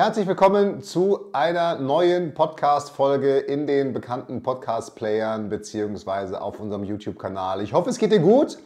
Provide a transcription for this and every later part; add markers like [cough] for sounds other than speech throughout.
Herzlich willkommen zu einer neuen Podcast-Folge in den bekannten Podcast-Playern beziehungsweise auf unserem YouTube-Kanal. Ich hoffe, es geht dir gut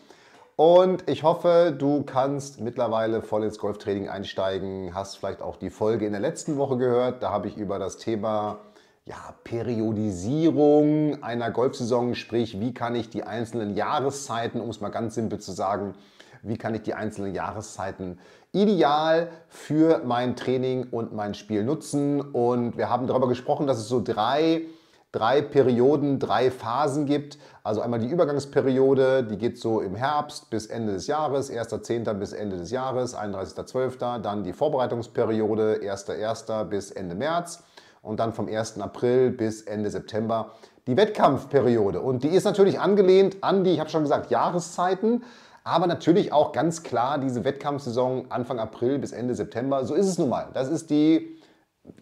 und ich hoffe, du kannst mittlerweile voll ins Golftraining einsteigen. Hast vielleicht auch die Folge in der letzten Woche gehört. Da habe ich über das Thema ja, Periodisierung einer Golfsaison, sprich, wie kann ich die einzelnen Jahreszeiten, um es mal ganz simpel zu sagen, wie kann ich die einzelnen Jahreszeiten ideal für mein Training und mein Spiel nutzen. Und wir haben darüber gesprochen, dass es so drei, drei Perioden, drei Phasen gibt. Also einmal die Übergangsperiode, die geht so im Herbst bis Ende des Jahres, 1.10. bis Ende des Jahres, 31.12. Dann die Vorbereitungsperiode, 1.1. bis Ende März und dann vom 1. April bis Ende September die Wettkampfperiode. Und die ist natürlich angelehnt an die, ich habe schon gesagt, Jahreszeiten aber natürlich auch ganz klar diese Wettkampfsaison Anfang April bis Ende September. So ist es nun mal. Das ist die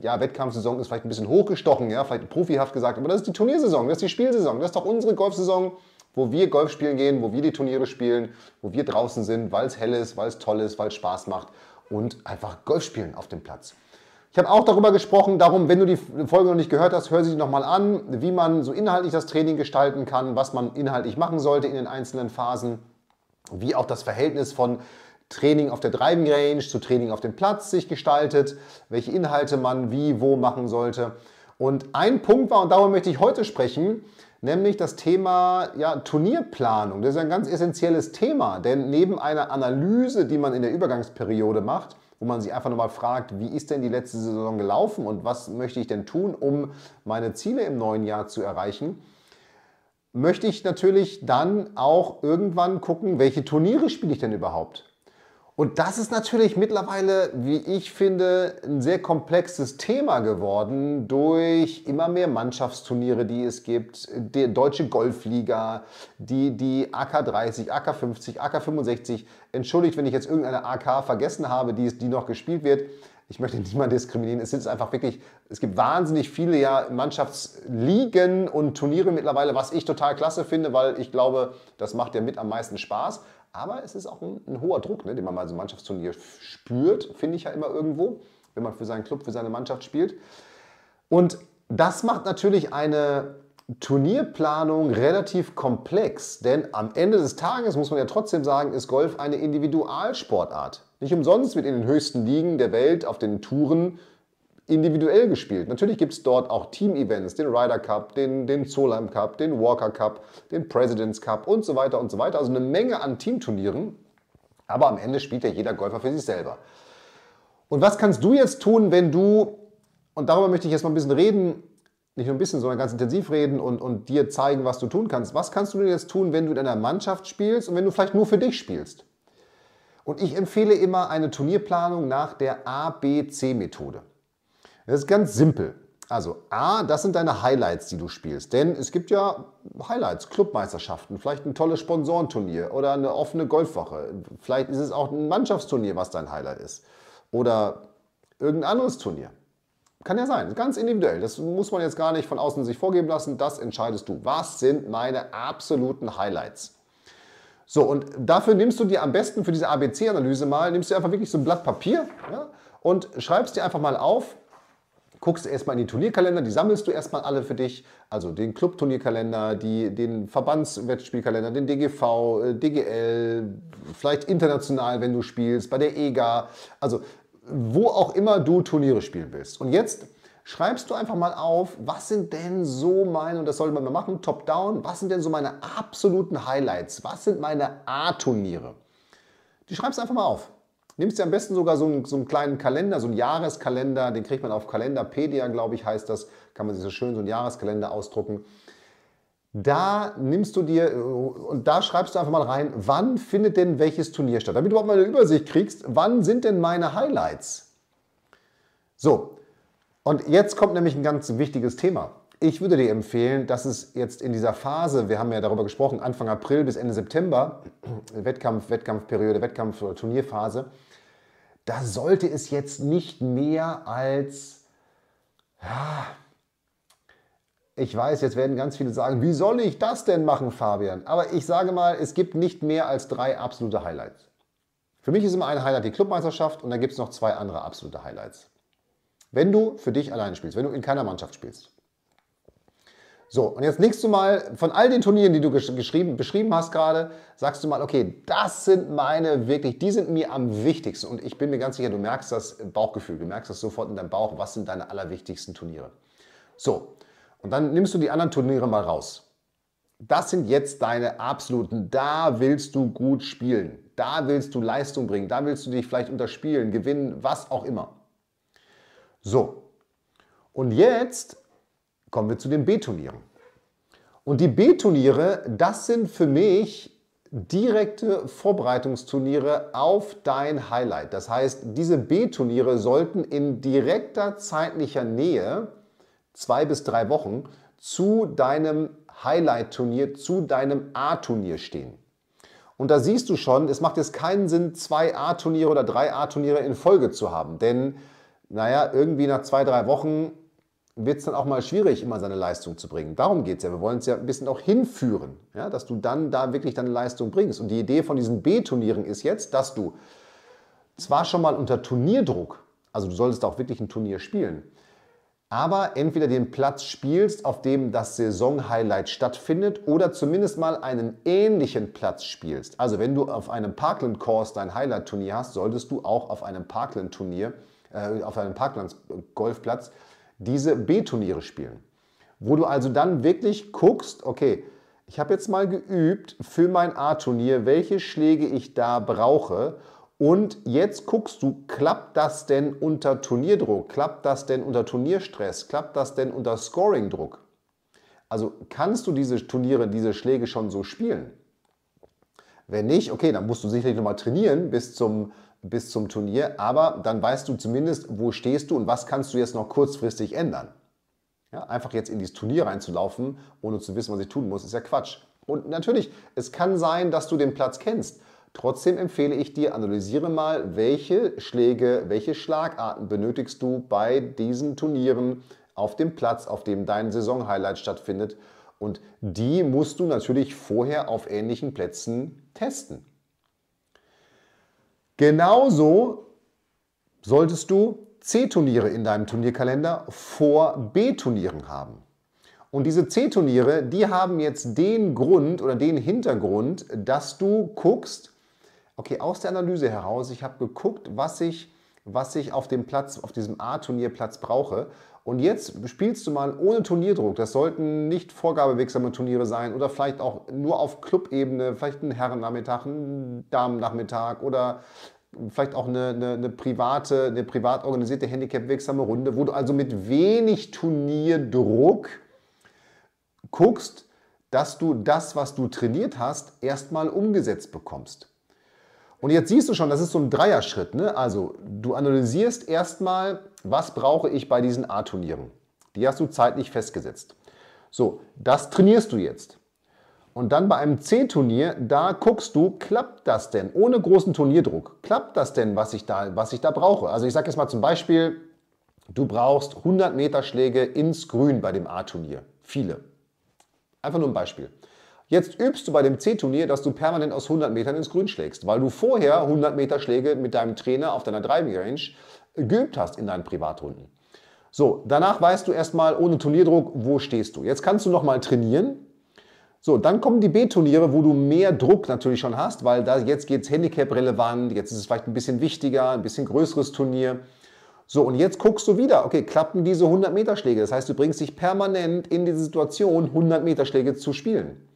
ja, Wettkampfsaison ist vielleicht ein bisschen hochgestochen, ja, vielleicht profihaft gesagt, aber das ist die Turniersaison, das ist die Spielsaison, das ist doch unsere Golfsaison, wo wir Golf spielen gehen, wo wir die Turniere spielen, wo wir draußen sind, weil es hell ist, weil es toll ist, weil es Spaß macht und einfach Golf spielen auf dem Platz. Ich habe auch darüber gesprochen, darum, wenn du die Folge noch nicht gehört hast, hör sie nochmal an, wie man so inhaltlich das Training gestalten kann, was man inhaltlich machen sollte in den einzelnen Phasen wie auch das Verhältnis von Training auf der Driving Range zu Training auf dem Platz sich gestaltet, welche Inhalte man wie, wo machen sollte. Und ein Punkt war, und darüber möchte ich heute sprechen, nämlich das Thema ja, Turnierplanung. Das ist ein ganz essentielles Thema, denn neben einer Analyse, die man in der Übergangsperiode macht, wo man sich einfach nochmal fragt, wie ist denn die letzte Saison gelaufen und was möchte ich denn tun, um meine Ziele im neuen Jahr zu erreichen, möchte ich natürlich dann auch irgendwann gucken, welche Turniere spiele ich denn überhaupt. Und das ist natürlich mittlerweile, wie ich finde, ein sehr komplexes Thema geworden durch immer mehr Mannschaftsturniere, die es gibt, die Deutsche Golfliga, die, die AK30, AK50, AK65. Entschuldigt, wenn ich jetzt irgendeine AK vergessen habe, die, die noch gespielt wird ich möchte niemanden diskriminieren. Es sind einfach wirklich, es gibt wahnsinnig viele ja Mannschaftsligen und Turniere mittlerweile, was ich total klasse finde, weil ich glaube, das macht ja mit am meisten Spaß. Aber es ist auch ein, ein hoher Druck, ne, den man mal so ein Mannschaftsturnier spürt, finde ich ja immer irgendwo, wenn man für seinen Club, für seine Mannschaft spielt. Und das macht natürlich eine Turnierplanung relativ komplex, denn am Ende des Tages muss man ja trotzdem sagen, ist Golf eine Individualsportart. Nicht umsonst wird in den höchsten Ligen der Welt auf den Touren individuell gespielt. Natürlich gibt es dort auch Team-Events, den Ryder Cup, den, den Solheim Cup, den Walker Cup, den President's Cup und so weiter und so weiter. Also eine Menge an Teamturnieren. Aber am Ende spielt ja jeder Golfer für sich selber. Und was kannst du jetzt tun, wenn du, und darüber möchte ich jetzt mal ein bisschen reden, nicht nur ein bisschen, sondern ganz intensiv reden und, und dir zeigen, was du tun kannst. Was kannst du denn jetzt tun, wenn du in einer Mannschaft spielst und wenn du vielleicht nur für dich spielst? Und ich empfehle immer eine Turnierplanung nach der ABC-Methode. Das ist ganz simpel. Also A, das sind deine Highlights, die du spielst. Denn es gibt ja Highlights, Clubmeisterschaften, vielleicht ein tolles Sponsorenturnier oder eine offene Golfwoche. Vielleicht ist es auch ein Mannschaftsturnier, was dein Highlight ist. Oder irgendein anderes Turnier. Kann ja sein, ganz individuell. Das muss man jetzt gar nicht von außen sich vorgeben lassen. Das entscheidest du. Was sind meine absoluten Highlights? So, und dafür nimmst du dir am besten für diese ABC-Analyse mal, nimmst du einfach wirklich so ein Blatt Papier ja, und schreibst dir einfach mal auf, guckst erstmal in die Turnierkalender, die sammelst du erstmal alle für dich, also den Club-Turnierkalender, den Verbandswettspielkalender, den DGV, äh, DGL, vielleicht international, wenn du spielst, bei der EGA, also wo auch immer du Turniere spielen willst. Und jetzt schreibst du einfach mal auf, was sind denn so meine, und das sollte man mal machen, top-down, was sind denn so meine absoluten Highlights? Was sind meine A-Turniere? Die schreibst du einfach mal auf. Nimmst dir am besten sogar so einen, so einen, kleinen Kalender, so einen Jahreskalender, den kriegt man auf Kalenderpedia, glaube ich, heißt das. Kann man sich so schön so einen Jahreskalender ausdrucken. Da nimmst du dir und da schreibst du einfach mal rein, wann findet denn welches Turnier statt, damit du überhaupt mal eine Übersicht kriegst, wann sind denn meine Highlights. So, und jetzt kommt nämlich ein ganz wichtiges Thema. Ich würde dir empfehlen, dass es jetzt in dieser Phase, wir haben ja darüber gesprochen, Anfang April bis Ende September, [clears throat] Wettkampf, Wettkampfperiode, Wettkampf- oder Turnierphase, da sollte es jetzt nicht mehr als, ja, ich weiß, jetzt werden ganz viele sagen, wie soll ich das denn machen, Fabian? Aber ich sage mal, es gibt nicht mehr als drei absolute Highlights. Für mich ist immer ein Highlight die Clubmeisterschaft und dann gibt es noch zwei andere absolute Highlights. Wenn du für dich allein spielst, wenn du in keiner Mannschaft spielst. So, und jetzt du mal von all den Turnieren, die du geschrieben, beschrieben hast gerade, sagst du mal, okay, das sind meine wirklich, die sind mir am wichtigsten. Und ich bin mir ganz sicher, du merkst das Bauchgefühl, du merkst das sofort in deinem Bauch, was sind deine allerwichtigsten Turniere. So, und dann nimmst du die anderen Turniere mal raus. Das sind jetzt deine absoluten, da willst du gut spielen, da willst du Leistung bringen, da willst du dich vielleicht unterspielen, gewinnen, was auch immer. So, und jetzt kommen wir zu den B-Turnieren. Und die B-Turniere, das sind für mich direkte Vorbereitungsturniere auf dein Highlight. Das heißt, diese B-Turniere sollten in direkter zeitlicher Nähe, zwei bis drei Wochen, zu deinem Highlight-Turnier, zu deinem A-Turnier stehen. Und da siehst du schon, es macht jetzt keinen Sinn, zwei A-Turniere oder drei A-Turniere in Folge zu haben. Denn, naja, irgendwie nach zwei, drei Wochen wird es dann auch mal schwierig, immer seine Leistung zu bringen. Darum geht es ja. Wir wollen es ja ein bisschen auch hinführen, ja, dass du dann da wirklich deine Leistung bringst. Und die Idee von diesen B-Turnieren ist jetzt, dass du zwar schon mal unter Turnierdruck, also du solltest auch wirklich ein Turnier spielen, aber entweder den Platz spielst, auf dem das Saison-Highlight stattfindet, oder zumindest mal einen ähnlichen Platz spielst. Also wenn du auf einem Parkland-Course dein Highlight-Turnier hast, solltest du auch auf einem Parkland-Turnier, äh, auf einem Parkland-Golfplatz diese B-Turniere spielen. Wo du also dann wirklich guckst, okay, ich habe jetzt mal geübt für mein A-Turnier, welche Schläge ich da brauche. Und jetzt guckst du, klappt das denn unter Turnierdruck? Klappt das denn unter Turnierstress? Klappt das denn unter Scoringdruck? Also kannst du diese Turniere, diese Schläge schon so spielen? Wenn nicht, okay, dann musst du sicherlich nochmal trainieren bis zum bis zum Turnier, aber dann weißt du zumindest, wo stehst du und was kannst du jetzt noch kurzfristig ändern. Ja, einfach jetzt in dieses Turnier reinzulaufen, ohne zu wissen, was ich tun muss, ist ja Quatsch. Und natürlich, es kann sein, dass du den Platz kennst. Trotzdem empfehle ich dir, analysiere mal, welche Schläge, welche Schlagarten benötigst du bei diesen Turnieren auf dem Platz, auf dem dein Saisonhighlight stattfindet. Und die musst du natürlich vorher auf ähnlichen Plätzen testen. Genauso solltest du C-Turniere in deinem Turnierkalender vor B-Turnieren haben. Und diese C-Turniere, die haben jetzt den Grund oder den Hintergrund, dass du guckst, okay, aus der Analyse heraus, ich habe geguckt, was ich, was ich auf dem Platz, auf diesem A-Turnierplatz brauche. Und jetzt spielst du mal ohne Turnierdruck. Das sollten nicht vorgabewirksame Turniere sein oder vielleicht auch nur auf Clubebene, vielleicht ein Herrennachmittag, ein Damennachmittag oder vielleicht auch eine, eine, eine, private, eine privat organisierte handicap-wirksame Runde, wo du also mit wenig Turnierdruck guckst, dass du das, was du trainiert hast, erstmal umgesetzt bekommst. Und jetzt siehst du schon, das ist so ein Dreierschritt. Ne? Also du analysierst erstmal, was brauche ich bei diesen A-Turnieren. Die hast du zeitlich festgesetzt. So, das trainierst du jetzt. Und dann bei einem C-Turnier, da guckst du, klappt das denn ohne großen Turnierdruck? Klappt das denn, was ich da, was ich da brauche? Also ich sage jetzt mal zum Beispiel, du brauchst 100 Meter Schläge ins Grün bei dem A-Turnier. Viele. Einfach nur ein Beispiel. Jetzt übst du bei dem C-Turnier, dass du permanent aus 100 Metern ins Grün schlägst, weil du vorher 100 Meter Schläge mit deinem Trainer auf deiner Driving Range geübt hast in deinen Privatrunden. So, danach weißt du erstmal ohne Turnierdruck, wo stehst du. Jetzt kannst du nochmal trainieren. So, dann kommen die B-Turniere, wo du mehr Druck natürlich schon hast, weil da jetzt geht es Handicap-relevant, jetzt ist es vielleicht ein bisschen wichtiger, ein bisschen größeres Turnier. So, und jetzt guckst du wieder, okay, klappen diese 100 Meter Schläge? Das heißt, du bringst dich permanent in die Situation, 100 Meter Schläge zu spielen.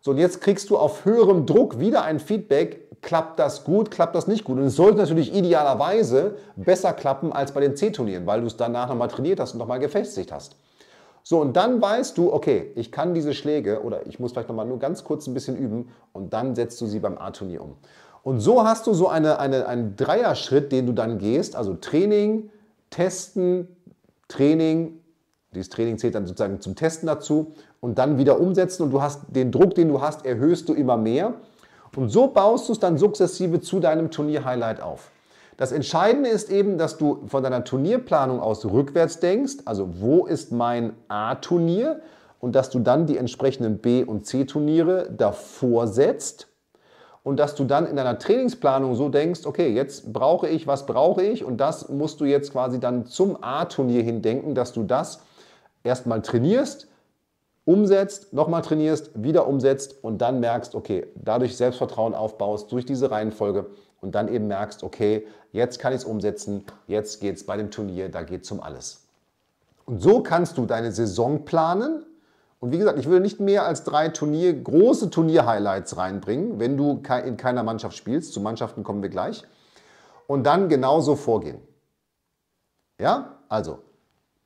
So, und jetzt kriegst du auf höherem Druck wieder ein Feedback, klappt das gut, klappt das nicht gut. Und es sollte natürlich idealerweise besser klappen als bei den C-Turnieren, weil du es danach nochmal trainiert hast und nochmal gefestigt hast. So, und dann weißt du, okay, ich kann diese Schläge oder ich muss vielleicht nochmal nur ganz kurz ein bisschen üben und dann setzt du sie beim A-Turnier um. Und so hast du so eine, eine, einen Dreierschritt, den du dann gehst, also Training, Testen, Training, dieses Training zählt dann sozusagen zum Testen dazu und dann wieder umsetzen und du hast den Druck, den du hast, erhöhst du immer mehr. Und so baust du es dann sukzessive zu deinem Turnier-Highlight auf. Das Entscheidende ist eben, dass du von deiner Turnierplanung aus rückwärts denkst, also wo ist mein A-Turnier und dass du dann die entsprechenden B- und C-Turniere davor setzt. und dass du dann in deiner Trainingsplanung so denkst, okay, jetzt brauche ich, was brauche ich und das musst du jetzt quasi dann zum A-Turnier hin denken, dass du das erstmal trainierst, umsetzt, nochmal trainierst, wieder umsetzt und dann merkst, okay, dadurch Selbstvertrauen aufbaust durch diese Reihenfolge und dann eben merkst, okay, jetzt kann ich es umsetzen, jetzt geht es bei dem Turnier, da geht es um alles. Und so kannst du deine Saison planen. Und wie gesagt, ich würde nicht mehr als drei Turnier, große Turnier-Highlights reinbringen, wenn du in keiner Mannschaft spielst. Zu Mannschaften kommen wir gleich. Und dann genauso vorgehen. Ja, also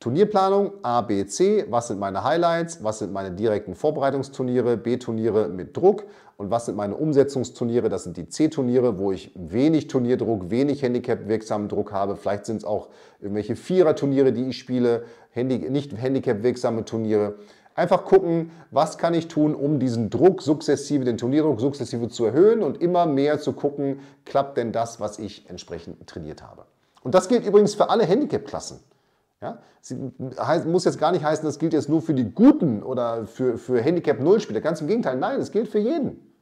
Turnierplanung A, B, C, was sind meine Highlights, was sind meine direkten Vorbereitungsturniere, B-Turniere mit Druck und was sind meine Umsetzungsturniere, das sind die C-Turniere, wo ich wenig Turnierdruck, wenig Handicap-wirksamen Druck habe. Vielleicht sind es auch irgendwelche Vierer-Turniere, die ich spiele, nicht Handicap-wirksame Turniere. Einfach gucken, was kann ich tun, um diesen Druck sukzessive, den Turnierdruck sukzessive zu erhöhen und immer mehr zu gucken, klappt denn das, was ich entsprechend trainiert habe. Und das gilt übrigens für alle Handicap-Klassen. Ja? Sie heißt, muss jetzt gar nicht heißen, das gilt jetzt nur für die Guten oder für, für Handicap-Null-Spieler. Ganz im Gegenteil, nein, es gilt für jeden.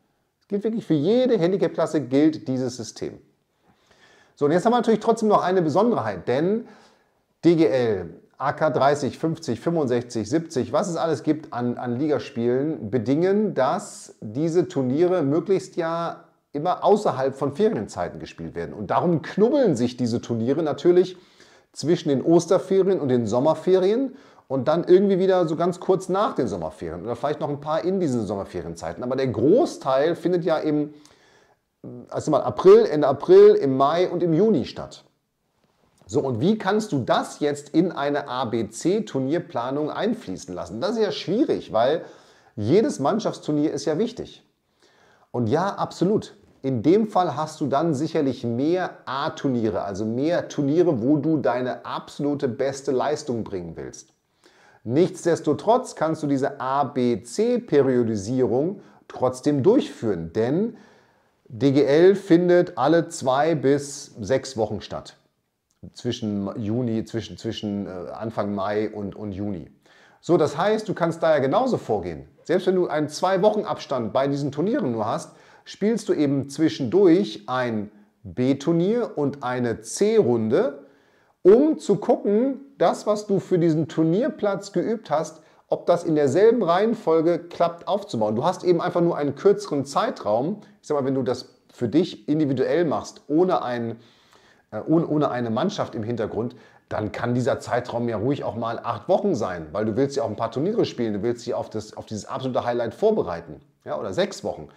Es gilt wirklich für jede Handicap-Klasse gilt dieses System. So, und jetzt haben wir natürlich trotzdem noch eine Besonderheit, denn DGL, AK 30, 50, 65, 70, was es alles gibt an, an Ligaspielen, bedingen, dass diese Turniere möglichst ja immer außerhalb von Ferienzeiten gespielt werden. Und darum knubbeln sich diese Turniere natürlich zwischen den Osterferien und den Sommerferien und dann irgendwie wieder so ganz kurz nach den Sommerferien oder vielleicht noch ein paar in diesen Sommerferienzeiten. Aber der Großteil findet ja im also mal April, Ende April, im Mai und im Juni statt. So, und wie kannst du das jetzt in eine ABC-Turnierplanung einfließen lassen? Das ist ja schwierig, weil jedes Mannschaftsturnier ist ja wichtig. Und ja, absolut. In dem Fall hast du dann sicherlich mehr A-Turniere, also mehr Turniere, wo du deine absolute beste Leistung bringen willst. Nichtsdestotrotz kannst du diese A-B-C-Periodisierung trotzdem durchführen, denn DGL findet alle zwei bis sechs Wochen statt. Zwischen Juni, zwischen, zwischen äh, Anfang Mai und, und Juni. So, das heißt, du kannst da ja genauso vorgehen. Selbst wenn du einen zwei Wochen Abstand bei diesen Turnieren nur hast, spielst du eben zwischendurch ein B-Turnier und eine C-Runde, um zu gucken, das, was du für diesen Turnierplatz geübt hast, ob das in derselben Reihenfolge klappt aufzubauen. Du hast eben einfach nur einen kürzeren Zeitraum. Ich sag mal, wenn du das für dich individuell machst, ohne, ein, äh, ohne, ohne eine Mannschaft im Hintergrund, dann kann dieser Zeitraum ja ruhig auch mal acht Wochen sein, weil du willst ja auch ein paar Turniere spielen, du willst dich auf, auf dieses absolute Highlight vorbereiten. Ja, oder sechs Wochen.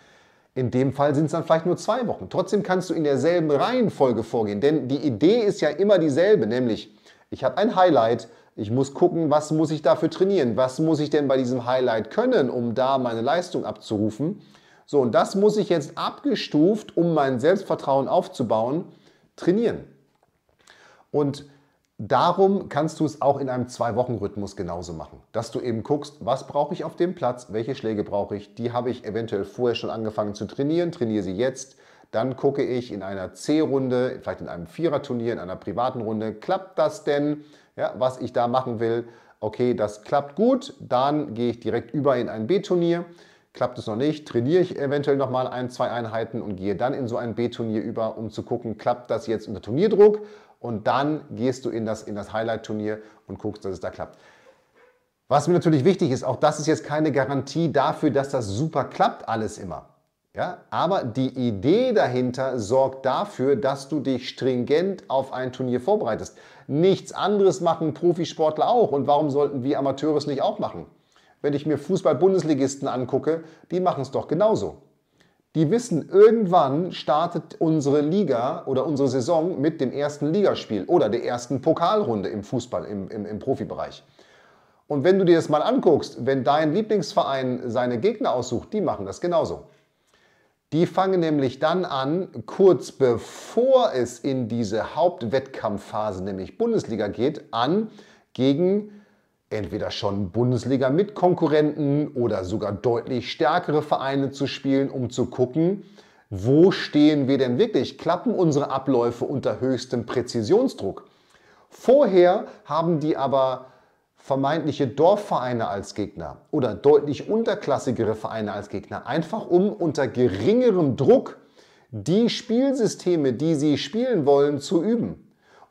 In dem Fall sind es dann vielleicht nur zwei Wochen. Trotzdem kannst du in derselben Reihenfolge vorgehen, denn die Idee ist ja immer dieselbe, nämlich ich habe ein Highlight, ich muss gucken, was muss ich dafür trainieren, was muss ich denn bei diesem Highlight können, um da meine Leistung abzurufen. So, und das muss ich jetzt abgestuft, um mein Selbstvertrauen aufzubauen, trainieren. Und Darum kannst du es auch in einem Zwei-Wochen-Rhythmus genauso machen, dass du eben guckst, was brauche ich auf dem Platz, welche Schläge brauche ich, die habe ich eventuell vorher schon angefangen zu trainieren, trainiere sie jetzt, dann gucke ich in einer C-Runde, vielleicht in einem Viererturnier, in einer privaten Runde, klappt das denn, ja, was ich da machen will, okay, das klappt gut, dann gehe ich direkt über in ein B-Turnier, klappt es noch nicht, trainiere ich eventuell nochmal ein, zwei Einheiten und gehe dann in so ein B-Turnier über, um zu gucken, klappt das jetzt unter Turnierdruck und dann gehst du in das, in das Highlight-Turnier und guckst, dass es da klappt. Was mir natürlich wichtig ist, auch das ist jetzt keine Garantie dafür, dass das super klappt, alles immer. Ja? Aber die Idee dahinter sorgt dafür, dass du dich stringent auf ein Turnier vorbereitest. Nichts anderes machen Profisportler auch. Und warum sollten wir Amateure es nicht auch machen? Wenn ich mir Fußball-Bundesligisten angucke, die machen es doch genauso die wissen, irgendwann startet unsere Liga oder unsere Saison mit dem ersten Ligaspiel oder der ersten Pokalrunde im Fußball, im, im, im Profibereich. Und wenn du dir das mal anguckst, wenn dein Lieblingsverein seine Gegner aussucht, die machen das genauso. Die fangen nämlich dann an, kurz bevor es in diese Hauptwettkampfphase, nämlich Bundesliga geht, an gegen entweder schon Bundesliga mit Konkurrenten oder sogar deutlich stärkere Vereine zu spielen, um zu gucken, wo stehen wir denn wirklich? Klappen unsere Abläufe unter höchstem Präzisionsdruck? Vorher haben die aber vermeintliche Dorfvereine als Gegner oder deutlich unterklassigere Vereine als Gegner, einfach um unter geringerem Druck die Spielsysteme, die sie spielen wollen, zu üben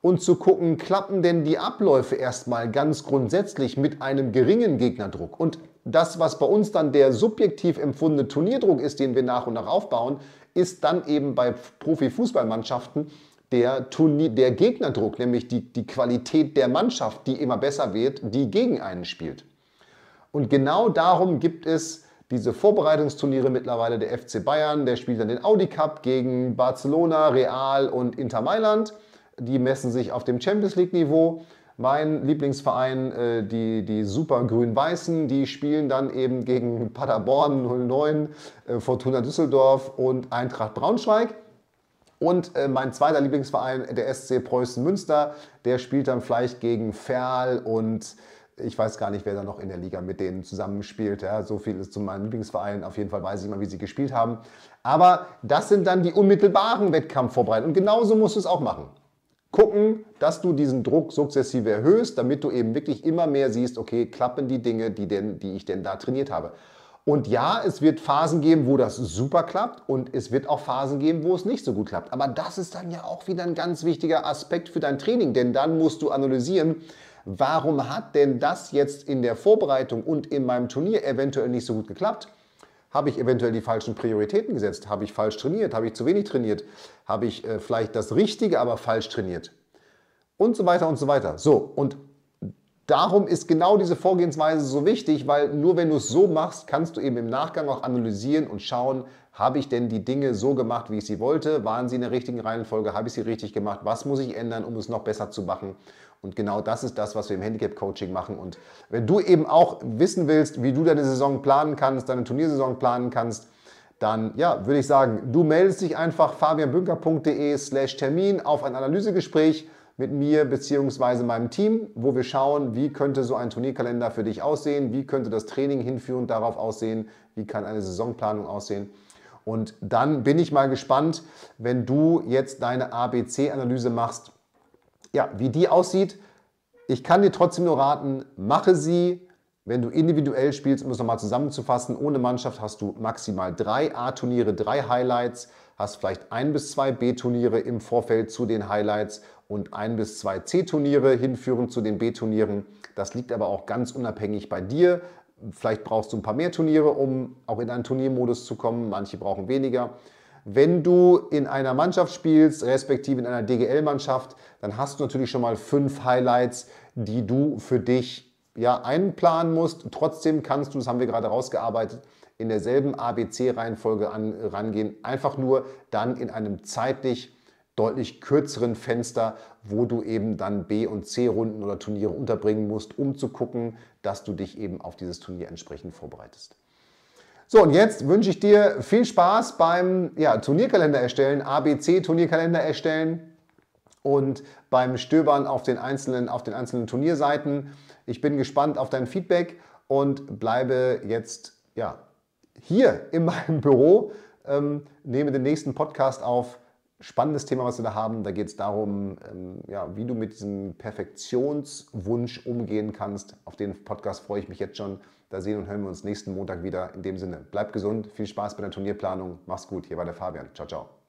und zu gucken, klappen denn die Abläufe erstmal ganz grundsätzlich mit einem geringen Gegnerdruck. Und das, was bei uns dann der subjektiv empfundene Turnierdruck ist, den wir nach und nach aufbauen, ist dann eben bei Profifußballmannschaften der, der Gegnerdruck, nämlich die, die Qualität der Mannschaft, die immer besser wird, die gegen einen spielt. Und genau darum gibt es diese Vorbereitungsturniere mittlerweile der FC Bayern, der spielt dann den Audi Cup gegen Barcelona, Real und Inter Mailand. Die messen sich auf dem Champions League Niveau. Mein Lieblingsverein, äh, die, die Super Grün-Weißen, die spielen dann eben gegen Paderborn 09, äh, Fortuna Düsseldorf und Eintracht Braunschweig. Und äh, mein zweiter Lieblingsverein, der SC Preußen Münster, der spielt dann vielleicht gegen Ferl und ich weiß gar nicht, wer da noch in der Liga mit denen zusammenspielt. Ja, so viel ist zu meinem Lieblingsverein. Auf jeden Fall weiß ich mal, wie sie gespielt haben. Aber das sind dann die unmittelbaren Wettkampfvorbereitungen. Und genauso musst du es auch machen. Gucken, dass du diesen Druck sukzessive erhöhst, damit du eben wirklich immer mehr siehst, okay, klappen die Dinge, die, denn, die ich denn da trainiert habe. Und ja, es wird Phasen geben, wo das super klappt und es wird auch Phasen geben, wo es nicht so gut klappt. Aber das ist dann ja auch wieder ein ganz wichtiger Aspekt für dein Training, denn dann musst du analysieren, warum hat denn das jetzt in der Vorbereitung und in meinem Turnier eventuell nicht so gut geklappt? Habe ich eventuell die falschen Prioritäten gesetzt? Habe ich falsch trainiert? Habe ich zu wenig trainiert? Habe ich äh, vielleicht das Richtige, aber falsch trainiert? Und so weiter und so weiter. So, und darum ist genau diese Vorgehensweise so wichtig, weil nur wenn du es so machst, kannst du eben im Nachgang auch analysieren und schauen, habe ich denn die Dinge so gemacht, wie ich sie wollte? Waren sie in der richtigen Reihenfolge? Habe ich sie richtig gemacht? Was muss ich ändern, um es noch besser zu machen? Und genau das ist das, was wir im Handicap-Coaching machen. Und wenn du eben auch wissen willst, wie du deine Saison planen kannst, deine Turniersaison planen kannst, dann ja, würde ich sagen, du meldest dich einfach fabianbünker.de slash Termin auf ein Analysegespräch mit mir bzw. meinem Team, wo wir schauen, wie könnte so ein Turnierkalender für dich aussehen, wie könnte das Training hinführend darauf aussehen, wie kann eine Saisonplanung aussehen. Und dann bin ich mal gespannt, wenn du jetzt deine ABC-Analyse machst, ja, wie die aussieht. Ich kann dir trotzdem nur raten, mache sie. Wenn du individuell spielst, um es nochmal zusammenzufassen, ohne Mannschaft hast du maximal drei A-Turniere, drei Highlights, hast vielleicht ein bis zwei B-Turniere im Vorfeld zu den Highlights und ein bis zwei C-Turniere hinführen zu den B-Turnieren. Das liegt aber auch ganz unabhängig bei dir. Vielleicht brauchst du ein paar mehr Turniere, um auch in einen Turniermodus zu kommen. Manche brauchen weniger. Wenn du in einer Mannschaft spielst, respektive in einer DGL-Mannschaft, dann hast du natürlich schon mal fünf Highlights, die du für dich ja, einplanen musst. Trotzdem kannst du, das haben wir gerade rausgearbeitet, in derselben ABC-Reihenfolge rangehen. Einfach nur dann in einem zeitlich deutlich kürzeren Fenster, wo du eben dann B- und C-Runden oder Turniere unterbringen musst, um zu gucken, dass du dich eben auf dieses Turnier entsprechend vorbereitest. So, und jetzt wünsche ich dir viel Spaß beim ja, Turnierkalender erstellen, ABC-Turnierkalender erstellen und beim Stöbern auf den, einzelnen, auf den einzelnen Turnierseiten. Ich bin gespannt auf dein Feedback und bleibe jetzt ja, hier in meinem Büro, ähm, nehme den nächsten Podcast auf. Spannendes Thema, was wir da haben. Da geht es darum, ähm, ja, wie du mit diesem Perfektionswunsch umgehen kannst. Auf den Podcast freue ich mich jetzt schon. Da sehen und hören wir uns nächsten Montag wieder. In dem Sinne, bleib gesund, viel Spaß bei der Turnierplanung. Mach's gut. Hier war der Fabian. Ciao, ciao.